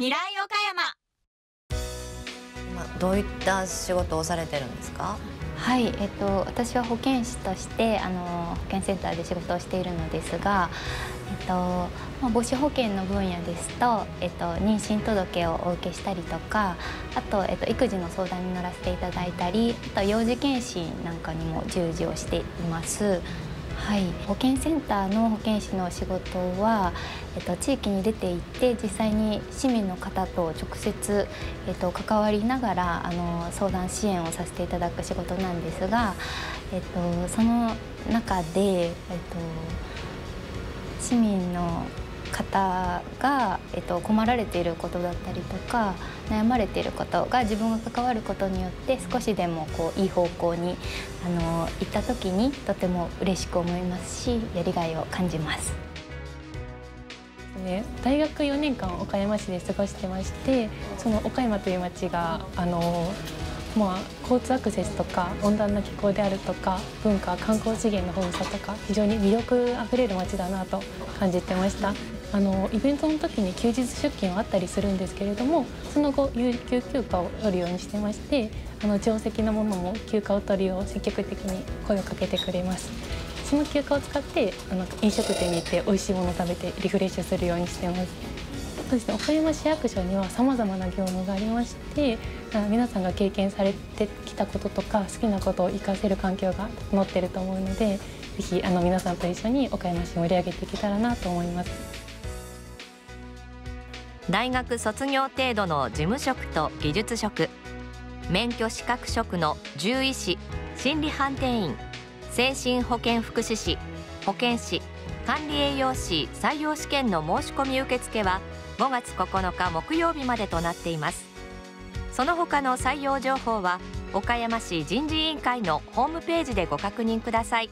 未来岡山今どういった仕事をされてるんですか？はい、えっと、私は保健師としてあの保健センターで仕事をしているのですが、えっとまあ、母子保健の分野ですと、えっと、妊娠届をお受けしたりとかあと、えっと、育児の相談に乗らせていただいたりあと幼児検診なんかにも従事をしています。はい、保健センターの保健師の仕事は、えっと、地域に出て行って実際に市民の方と直接、えっと、関わりながらあの相談支援をさせていただく仕事なんですが、えっと、その中で、えっと、市民の方が、えっと、困られていることだったりとか悩まれていることが自分が関わることによって少しでもこういい方向にあの行った時にとても嬉しく思いますしやりがいを感じます。ね、大学4年間岡山市で過ごしてましてその岡山という町があの、まあ、交通アクセスとか温暖な気候であるとか文化観光資源の豊富さとか非常に魅力あふれる町だなと感じてました。あのイベントの時に休日出勤はあったりするんですけれどもその後有給休暇を取るようにしてましてあの定石のものも休暇を取るよう積極的に声をかけてくれます。その休暇を使ってあの飲食店に行って美味しいものを食べてリフレッシュするようにしてます。そうですね、岡山市役所にはさまざまな業務がありまして皆さんが経験されてきたこととか好きなことを活かせる環境が整っていると思うのでぜひあの皆さんと一緒に岡山市盛り上げていけたらなと思います。大学卒業程度の事務職と技術職免許資格職の獣医師心理判定員精神保健福祉士保健師管理栄養士採用試験の申し込み受付は5月9日木曜日までとなっています。その他の採用情報は岡山市人事委員会のホームページでご確認ください。